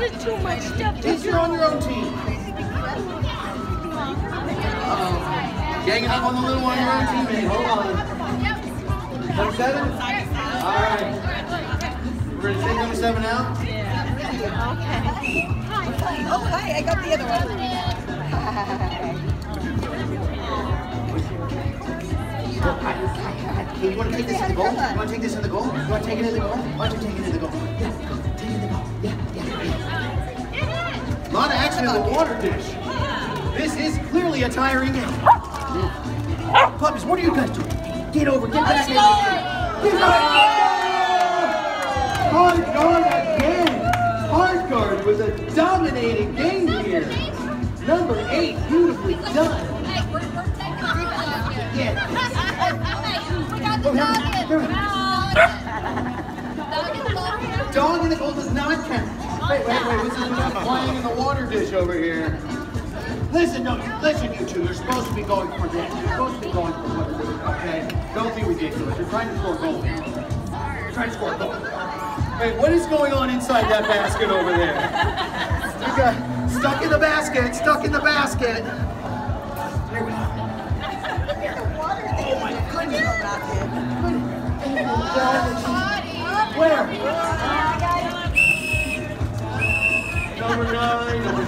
There's too much stuff to Kids, you're on your own team. Um, Uh-oh. Ganging up on the little one, your own teammate. Hold on. Number seven? All right. We're going to take number seven out? Yeah. Okay. Oh, hi, I got the other one. Hi. You want to take this in the goal? You want to take this in the goal? You want to take it in the goal? Why don't you take it in the goal? In the water dish. This is clearly a tiring game. Puppies, what are you guys doing? Get over, get back in. Get back. Hard guard again. Hard guard with a dominating game here. Number eight, beautifully done. Yeah. Dog in the goal does not count. Wait, wait, wait. This is about playing in the water dish over here. Listen, no, listen, you two. You're supposed to be going for that. You're supposed to be going for what? Okay? Don't be ridiculous. You're trying to score a goal. You're trying to score a goal. Wait, what is going on inside that basket over there? You got stuck in the basket. Stuck in the basket.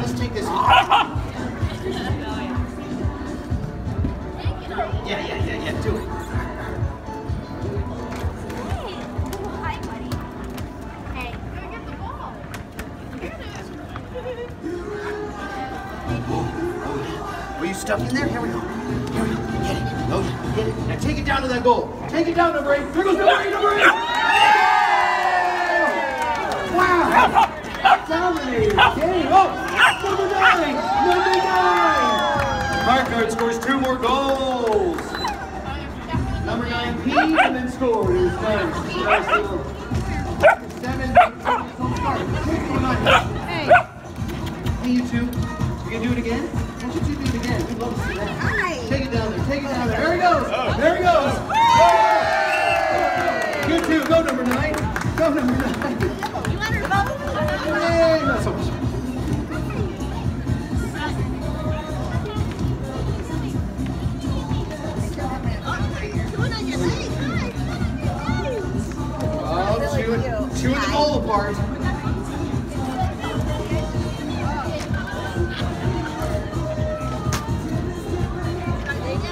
Let's take this. Yeah, yeah, yeah, yeah, do it. Were you stuck in there? Here we go. Here we go. Get it. Yeah. Get it. Now take it down to that goal. Take it down, number eight. Here goes number eight, number eight. Yeah! Wow. Dominating game. Oh, nine. Scores two more goals. Number nine, Pete, and then scores. Nice little. Seven. Hey. Hey, you two. You can do it again? Why don't you do it again? We'd love to see that. Take it down there. Take it down there. There he goes. There he goes. You two. Go number nine. Go number nine. You want her both? Yay. Not so much.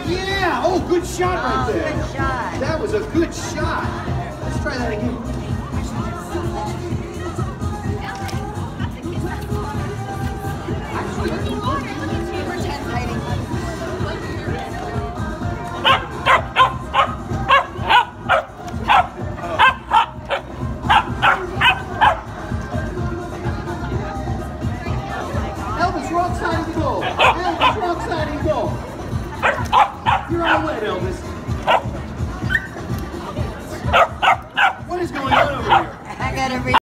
Yeah. Oh, good shot right oh, there. Good shot. That was a good shot. Let's try that again. You're on way, Elvis.